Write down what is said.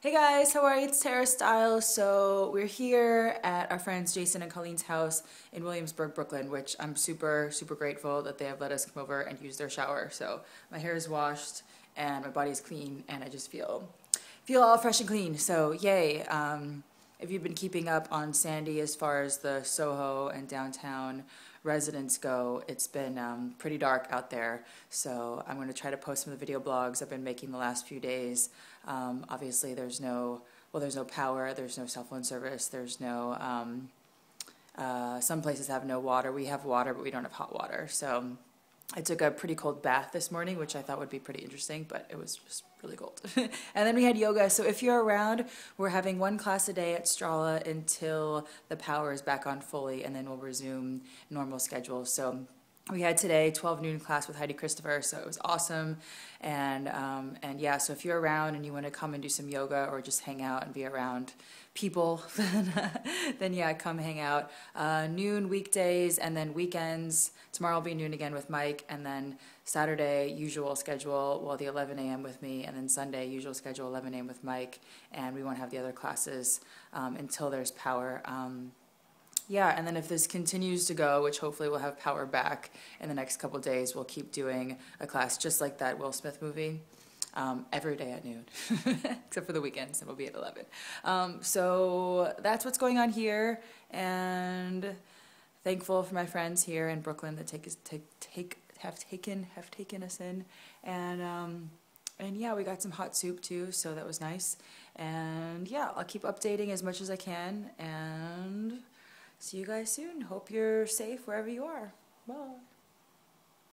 Hey guys, how are you? It's Tara Stiles. So we're here at our friends Jason and Colleen's house in Williamsburg, Brooklyn, which I'm super, super grateful that they have let us come over and use their shower. So my hair is washed and my body is clean and I just feel feel all fresh and clean. So yay. Um, if you've been keeping up on Sandy as far as the Soho and downtown residents go, it's been um, pretty dark out there. So I'm going to try to post some of the video blogs I've been making the last few days. Um, obviously, there's no well, there's no power, there's no cell phone service, there's no. Um, uh, some places have no water. We have water, but we don't have hot water. So I took a pretty cold bath this morning, which I thought would be pretty interesting, but it was just really cold. and then we had yoga. So if you're around, we're having one class a day at Strala until the power is back on fully, and then we'll resume normal schedule. So we had today 12 noon class with Heidi Christopher, so it was awesome. And um, and yeah, so if you're around and you want to come and do some yoga or just hang out and be around people, then, then yeah, come hang out. Uh, noon weekdays and then weekends. Tomorrow will be noon again with Mike, and then Saturday usual schedule, well the 11 a.m. with me, and then Sunday usual schedule 11 a.m. with Mike, and we won't have the other classes um, until there's power. Um, yeah, and then if this continues to go, which hopefully we'll have power back in the next couple days, we'll keep doing a class just like that Will Smith movie. Um, every day at noon, except for the weekends, and we'll be at 11. Um, so that's what's going on here, and thankful for my friends here in Brooklyn that take take take have taken have taken us in, and um, and yeah, we got some hot soup too, so that was nice. And yeah, I'll keep updating as much as I can, and. See you guys soon. Hope you're safe wherever you are. Bye.